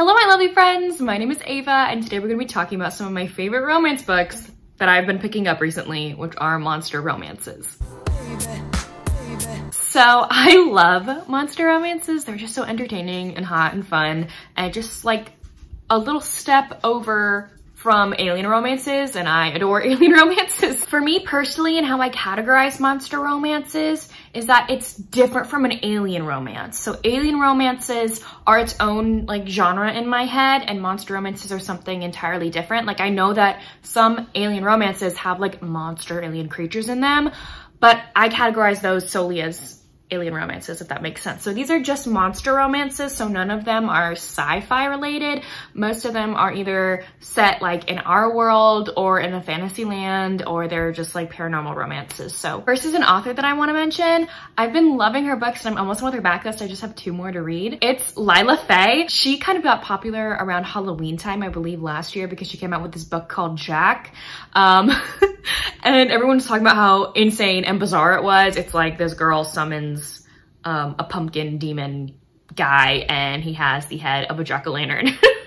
Hello, my lovely friends. My name is Ava, and today we're gonna be talking about some of my favorite romance books that I've been picking up recently, which are monster romances. So I love monster romances. They're just so entertaining and hot and fun and just like a little step over from alien romances and I adore alien romances. For me personally and how I categorize monster romances is that it's different from an alien romance. So alien romances are its own like genre in my head and monster romances are something entirely different. Like I know that some alien romances have like monster alien creatures in them, but I categorize those solely as alien romances, if that makes sense. So these are just monster romances, so none of them are sci-fi related. Most of them are either set like in our world or in a fantasy land, or they're just like paranormal romances. So first is an author that I want to mention. I've been loving her books and I'm almost with her backlist. I just have two more to read. It's Layla Fae. She kind of got popular around Halloween time, I believe last year because she came out with this book called Jack. Um, and everyone's talking about how insane and bizarre it was. It's like this girl summons um, a pumpkin demon guy and he has the head of a jack-o'-lantern.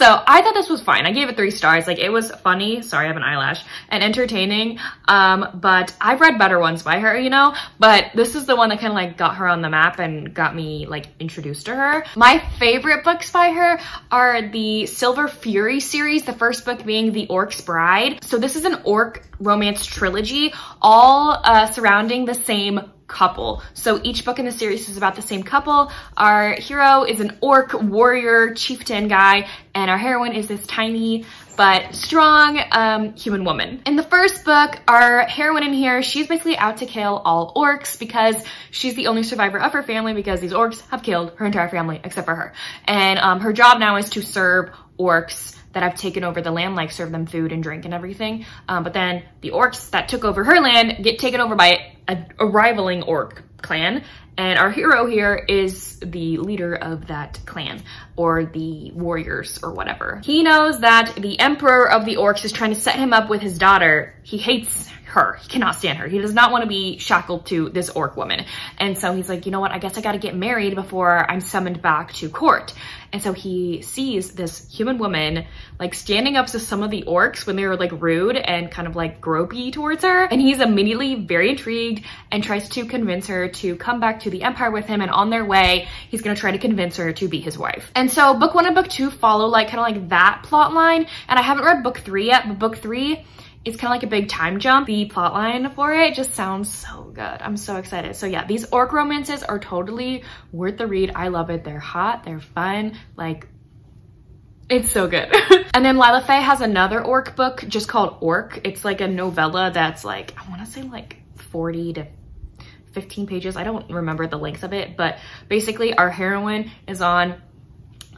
so I thought this was fine. I gave it three stars. Like it was funny, sorry I have an eyelash, and entertaining. Um, but I've read better ones by her, you know? But this is the one that kind of like got her on the map and got me like introduced to her. My favorite books by her are the Silver Fury series, the first book being The Orc's Bride. So this is an orc romance trilogy, all uh, surrounding the same couple. So each book in the series is about the same couple. Our hero is an orc warrior chieftain guy, and our heroine is this tiny but strong um, human woman. In the first book, our heroine in here, she's basically out to kill all orcs because she's the only survivor of her family because these orcs have killed her entire family except for her. And um, her job now is to serve orcs that have taken over the land, like serve them food and drink and everything. Um, but then the orcs that took over her land get taken over by a, a rivaling orc clan. And our hero here is the leader of that clan or the warriors or whatever. He knows that the emperor of the orcs is trying to set him up with his daughter. He hates her. He cannot stand her. He does not want to be shackled to this orc woman. And so he's like, you know what? I guess I got to get married before I'm summoned back to court. And so he sees this human woman like standing up to some of the orcs when they were like rude and kind of like gropey towards her. And he's immediately very intrigued and tries to convince her to come back to the empire with him. And on their way, he's going to try to convince her to be his wife. And so book one and book two follow like kind of like that plot line. And I haven't read book three yet, but book three it's kind of like a big time jump. The plotline for it just sounds so good. I'm so excited. So yeah, these orc romances are totally worth the read. I love it. They're hot, they're fun, like it's so good. and then Layla Fae has another orc book just called Orc. It's like a novella that's like, I wanna say like 40 to 15 pages. I don't remember the length of it, but basically our heroine is on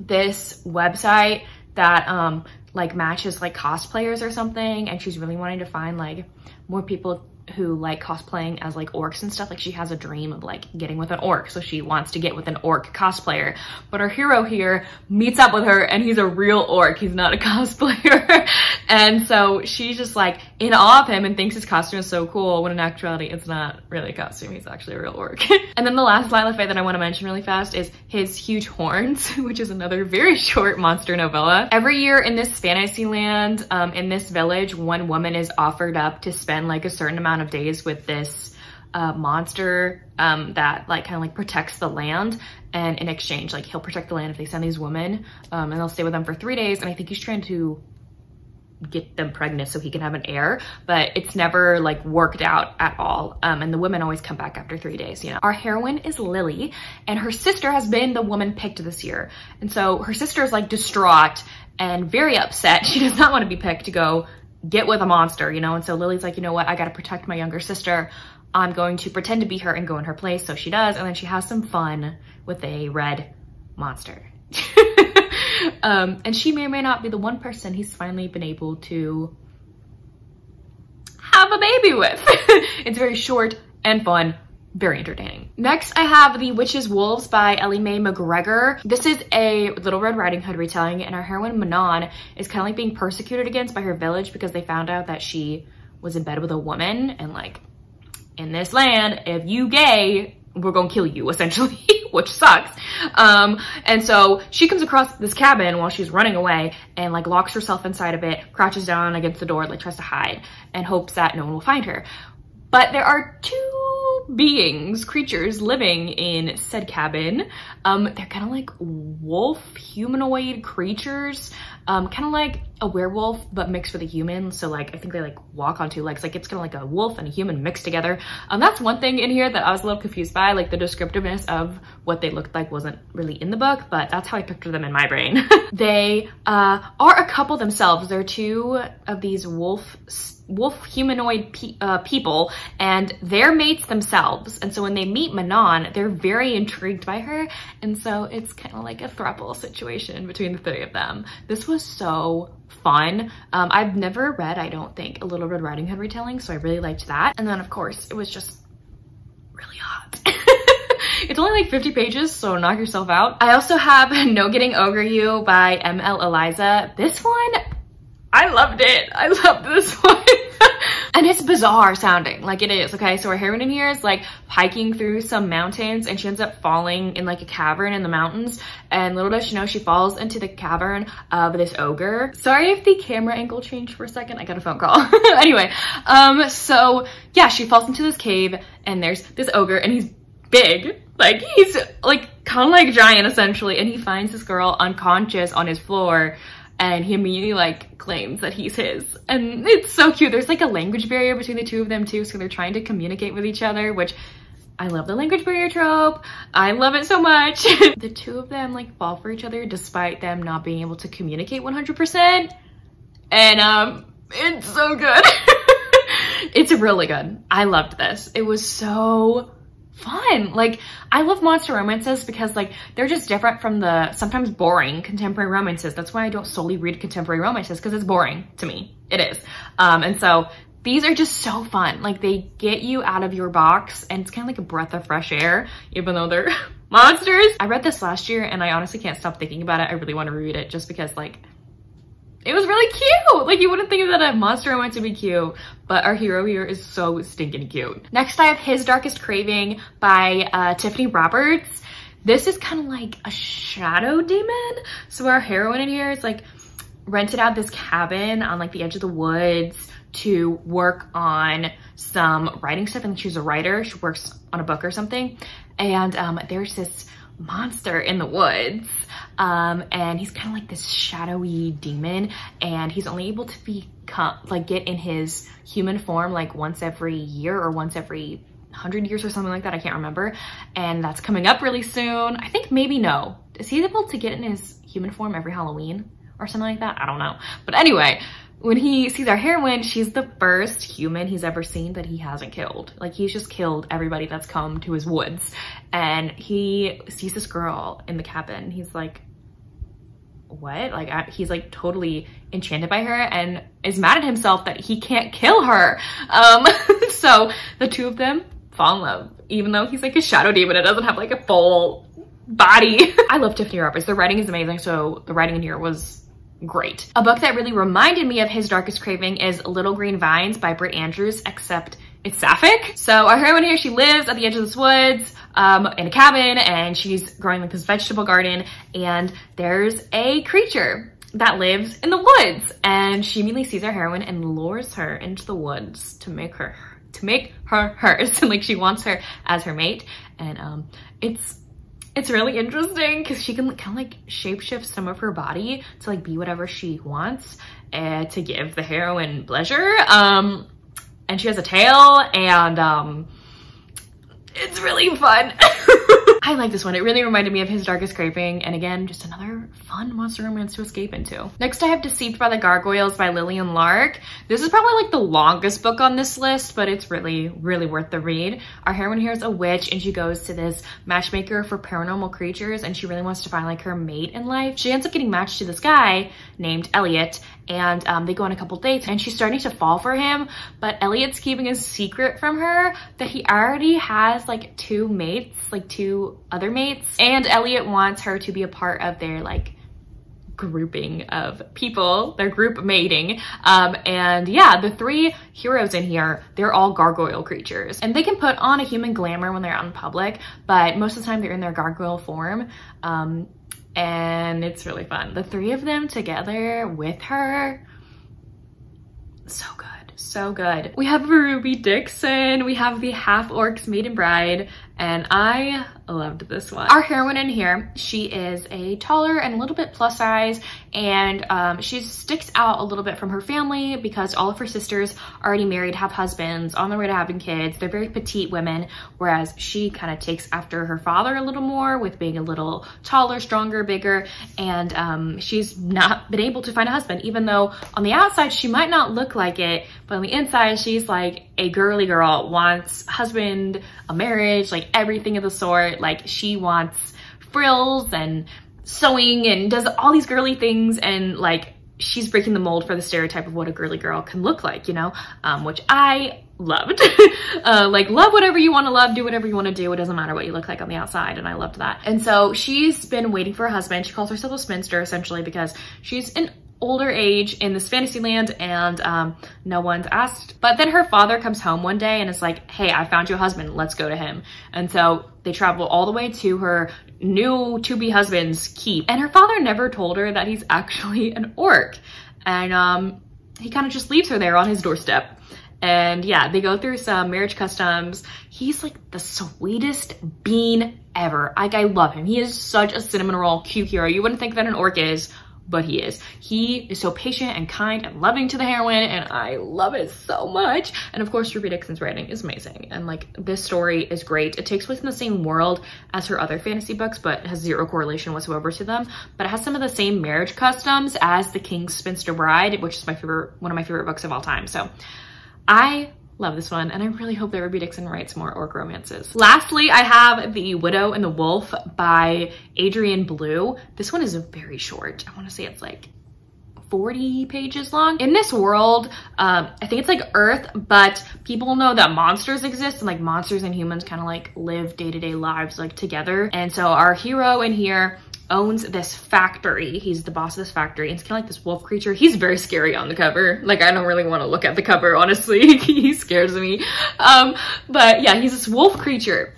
this website that um, like matches like cosplayers or something and she's really wanting to find like more people who like cosplaying as like orcs and stuff. Like she has a dream of like getting with an orc. So she wants to get with an orc cosplayer. But our hero here meets up with her and he's a real orc. He's not a cosplayer. and so she's just like in awe of him and thinks his costume is so cool when in actuality it's not really a costume. He's actually a real orc. and then the last Layla Fae that I want to mention really fast is his huge horns, which is another very short monster novella. Every year in this fantasy land, um, in this village, one woman is offered up to spend like a certain amount amount of days with this uh, monster um, that like kind of like protects the land and in exchange like he'll protect the land if they send these women um, and they'll stay with them for three days and I think he's trying to get them pregnant so he can have an heir but it's never like worked out at all um, and the women always come back after three days you know our heroine is Lily and her sister has been the woman picked this year and so her sister is like distraught and very upset she does not want to be picked to go get with a monster, you know? And so Lily's like, you know what? I got to protect my younger sister. I'm going to pretend to be her and go in her place. So she does. And then she has some fun with a red monster. um, and she may or may not be the one person he's finally been able to have a baby with. it's very short and fun very entertaining. Next, I have The Witch's Wolves by Ellie Mae McGregor. This is a Little Red Riding Hood retelling and our heroine Manon is kind of like being persecuted against by her village because they found out that she was in bed with a woman and like in this land, if you gay, we're gonna kill you essentially. Which sucks. Um, and so she comes across this cabin while she's running away and like locks herself inside of it, crouches down against the door, like tries to hide and hopes that no one will find her. But there are two beings, creatures living in said cabin. Um, they're kind of like wolf humanoid creatures, um, kind of like a werewolf, but mixed with a human. So like, I think they like walk on two legs. Like it's kind of like a wolf and a human mixed together. Um, that's one thing in here that I was a little confused by. Like the descriptiveness of what they looked like wasn't really in the book, but that's how I pictured them in my brain. they uh, are a couple themselves. They're two of these wolf wolf humanoid pe uh, people and their mates mates themselves. And so when they meet Manon, they're very intrigued by her. And so it's kind of like a throuple situation between the three of them. This was so fun. Um, I've never read, I don't think, a Little Red Riding Hood retelling, so I really liked that. And then of course, it was just really hot. it's only like 50 pages, so knock yourself out. I also have No Getting Over You by M.L. Eliza. This one, I loved it. I loved this one. And it's bizarre sounding, like it is, okay? So our heroine in here is like hiking through some mountains and she ends up falling in like a cavern in the mountains. And little does she know, she falls into the cavern of this ogre. Sorry if the camera angle changed for a second, I got a phone call. anyway, um, so yeah, she falls into this cave and there's this ogre and he's big. Like he's like kind of like giant essentially. And he finds this girl unconscious on his floor and he immediately like claims that he's his and it's so cute there's like a language barrier between the two of them too so they're trying to communicate with each other which I love the language barrier trope. I love it so much. the two of them like fall for each other despite them not being able to communicate 100%. And um, it's so good. it's really good. I loved this. It was so fun. Like, I love monster romances because like, they're just different from the sometimes boring contemporary romances. That's why I don't solely read contemporary romances because it's boring to me. It is. Um, and so these are just so fun. Like they get you out of your box and it's kind of like a breath of fresh air, even though they're monsters. I read this last year and I honestly can't stop thinking about it. I really want to read it just because like it was really cute. Like you wouldn't think that a monster romance to be cute, but our hero here is so stinking cute. Next I have His Darkest Craving by uh, Tiffany Roberts. This is kind of like a shadow demon. So our heroine in here is like rented out this cabin on like the edge of the woods to work on some writing stuff. and she's a writer. She works on a book or something. And um, there's this monster in the woods. Um, and he's kind of like this shadowy demon and he's only able to become like get in his human form like once every year or once every 100 years or something like that. I can't remember. And that's coming up really soon. I think maybe no. Is he able to get in his human form every Halloween or something like that? I don't know. But anyway when he sees our heroine, she's the first human he's ever seen that he hasn't killed. Like he's just killed everybody that's come to his woods. And he sees this girl in the cabin. He's like, what? Like I, he's like totally enchanted by her and is mad at himself that he can't kill her. Um, so the two of them fall in love, even though he's like a shadow demon. It doesn't have like a full body. I love Tiffany Roberts. The writing is amazing. So the writing in here was great. A book that really reminded me of His Darkest Craving is Little Green Vines by Britt Andrews, except it's sapphic. So our heroine here, she lives at the edge of this woods um, in a cabin and she's growing like this vegetable garden and there's a creature that lives in the woods and she immediately sees our heroine and lures her into the woods to make her to make her hers and like she wants her as her mate and um it's it's really interesting because she can kind of like shapeshift some of her body to like be whatever she wants uh, to give the heroine pleasure. Um, and she has a tail and um, it's really fun. I like this one. It really reminded me of His Darkest Craving. And again, just another fun monster romance to escape into. Next, I have Deceived by the Gargoyles by Lillian Lark. This is probably like the longest book on this list, but it's really, really worth the read. Our heroine here is a witch and she goes to this matchmaker for paranormal creatures and she really wants to find like her mate in life. She ends up getting matched to this guy named Elliot and um, they go on a couple dates and she's starting to fall for him but Elliot's keeping a secret from her that he already has like two mates like two other mates and Elliot wants her to be a part of their like grouping of people. They're group mating. Um, and yeah, the three heroes in here, they're all gargoyle creatures. And they can put on a human glamour when they're out in public, but most of the time they're in their gargoyle form. Um, and it's really fun. The three of them together with her, so good so good. We have Ruby Dixon, we have the Half Orcs Maiden Bride, and I loved this one. Our heroine in here, she is a taller and a little bit plus size, and um, she sticks out a little bit from her family because all of her sisters already married, have husbands, on their way to having kids. They're very petite women, whereas she kind of takes after her father a little more with being a little taller, stronger, bigger, and um, she's not been able to find a husband, even though on the outside she might not look like it, but on the inside she's like a girly girl, wants husband, a marriage, like everything of the sort. Like she wants frills and sewing and does all these girly things and like she's breaking the mold for the stereotype of what a girly girl can look like, you know, um, which I loved. uh, like love whatever you want to love, do whatever you want to do. It doesn't matter what you look like on the outside. And I loved that. And so she's been waiting for a husband. She calls herself a spinster essentially because she's an older age in this fantasy land and um, no one's asked. But then her father comes home one day and is like, hey, I found you a husband, let's go to him. And so they travel all the way to her new to-be husband's keep. And her father never told her that he's actually an orc. And um, he kind of just leaves her there on his doorstep. And yeah, they go through some marriage customs. He's like the sweetest bean ever. Like I love him. He is such a cinnamon roll cute hero. You wouldn't think that an orc is, but he is. He is so patient and kind and loving to the heroine and I love it so much. And of course, Ruby Dixon's writing is amazing. And like this story is great. It takes place in the same world as her other fantasy books, but has zero correlation whatsoever to them. But it has some of the same marriage customs as The King's Spinster Bride, which is my favorite, one of my favorite books of all time. So I Love this one, and I really hope that Ruby Dixon writes more orc romances. Lastly, I have The Widow and the Wolf by Adrienne Blue. This one is very short. I wanna say it's like 40 pages long. In this world, um, I think it's like Earth, but people know that monsters exist and like monsters and humans kind of like live day-to-day -day lives like together. And so our hero in here owns this factory. He's the boss of this factory. And it's kind of like this wolf creature. He's very scary on the cover. Like, I don't really want to look at the cover, honestly. he scares me. Um, but yeah, he's this wolf creature.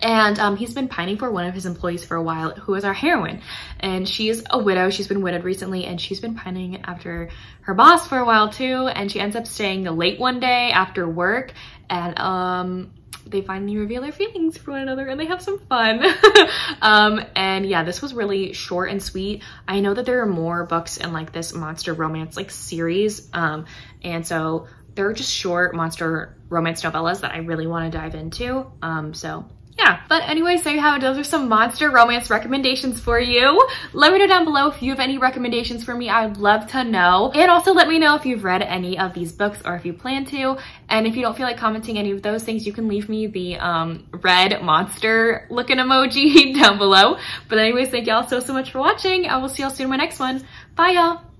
And um, he's been pining for one of his employees for a while, who is our heroine. And she's a widow. She's been widowed recently, and she's been pining after her boss for a while too. And she ends up staying late one day after work. And um, they finally reveal their feelings for one another and they have some fun. um, and yeah, this was really short and sweet. I know that there are more books in like this monster romance like series. Um, and so they're just short monster romance novellas that I really want to dive into. Um, so yeah, but anyways, there you have it. Those are some monster romance recommendations for you. Let me know down below if you have any recommendations for me. I'd love to know. And also let me know if you've read any of these books or if you plan to. And if you don't feel like commenting any of those things, you can leave me the um, red monster looking emoji down below. But anyways, thank y'all so, so much for watching. I will see y'all soon in my next one. Bye y'all.